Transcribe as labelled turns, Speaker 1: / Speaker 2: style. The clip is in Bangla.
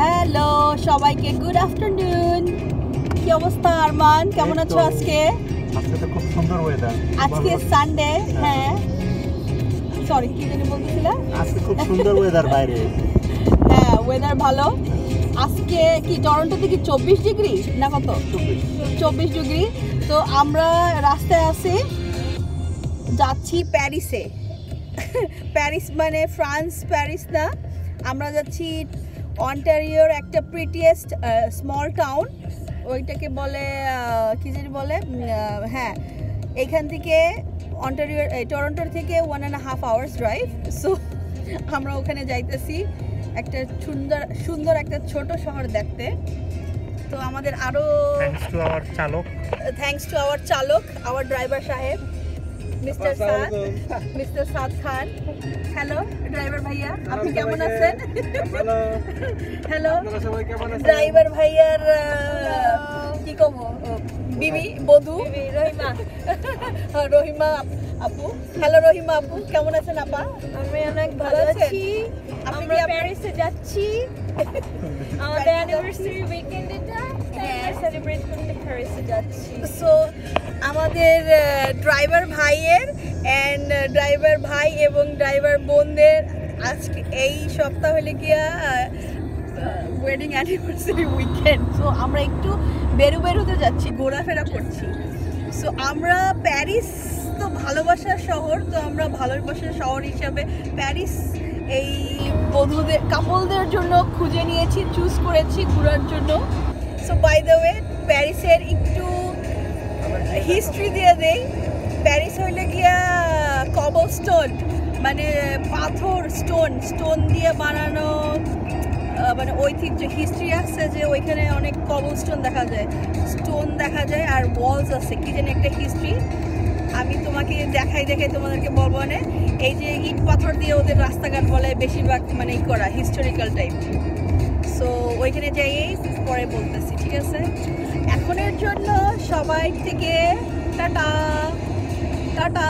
Speaker 1: হ্যালো সবাইকে গুড আফটারনুন কি অবস্থা আরমান? কেমন আছো। আজকে?
Speaker 2: আজকে তো খুব সুন্দর ওয়েদার
Speaker 1: আজকে সানডে হ্যাঁ। সরি কি জানি বলতেছিলা?
Speaker 2: আজকে খুব সুন্দর ওয়েদার বাইরে।
Speaker 1: হ্যাঁ ওয়েদার ভালো। আজকে কি টরন্টোতে কি চব্বিশ ডিগ্রি না কত? চব্বিশ ডিগ্রি। তো আমরা রাস্তায় আছি। যাচ্ছি প্যারিসে। প্যারিস মানে ফ্রান্স প্যারিস না। আমরা যাচ্ছি অন্টারিওর একটা প্রিটিয়েস্ট স্মল টাউন ওইটাকে বলে কি জানি বলে হ্যাঁ এখান থেকে অন্টারিওর টরন্টোর থেকে one and half hours drive so আমরা ওখানে যাইতেছি একটা সুন্দর সুন্দর একটা ছোট শহর দেখতে। তো আমাদের আরও
Speaker 2: থ্যাঙ্কস টু আওয়ার চালক।
Speaker 1: টু আওয়ার চালক আওয়ার ড্রাইভার সাহেব। Mister Saad mister Saad Khan hello driver ভাইয়া আপনি কেমন আছেন হ্যালো ড্রাইভার ভাইয়ার কি কব বিবি বধু রহিমা রহিমা আপু হ্যালো রহিমা আপু কেমন আছেন আপা
Speaker 3: আমি অনেক
Speaker 1: ভালো
Speaker 3: আছি আমরা প্যারিসে যাচ্ছি আমাদের অ্যানিভার্সারি উইকেন্ড এটা
Speaker 1: হ্যাঁ।
Speaker 3: সেলিব্রেট করতে প্যারিসে যাচ্ছি
Speaker 1: সো আমাদের ড্রাইভার ভাইয়ের অ্যান্ড ড্রাইভার ভাই এবং ড্রাইভার বোনদের আজকে এই সপ্তাহ হলে গিয়া ওয়েডিং অ্যানিভার্সারি উইকেন্ড সো আমরা একটু বেরু বেরুতে যাচ্ছি, ঘোরাফেরা করছি। সো আমরা প্যারিস তো ভালোবাসার শহর, তো আমরা ভালোবাসার শহর হিসাবে প্যারিস এই বধূদের কাপলদের জন্য খুঁজে নিয়েছি চুজ করেছি, ঘোরার জন্য। সো বাই দ্য ওয়ে প্যারিসের একটু হিস্ট্রি দিয়ে দেই প্যারিস হইলে গিয়া কবল স্টোন মানে পাথর স্টোন স্টোন দিয়ে বানানো মানে ঐতিহ্য হিস্ট্রি আছে যে ওইখানে অনেক কবল স্টোন দেখা যায়। স্টোন দেখা যায় আর ওয়ালস আছে, কি যেন একটা হিস্ট্রি আমি তোমাকে দেখাই দেখাই তোমাদেরকে বলব মানে এই যে ইট পাথর দিয়ে ওদের রাস্তাঘাট বলে বেশিরভাগ মানে ই করা হিস্টোরিক্যাল টাইপ সো ওইখানে যাই পরে বলতেছি, ঠিক আছে? এখনের জন্য সবাই থেকে টাটা টাটা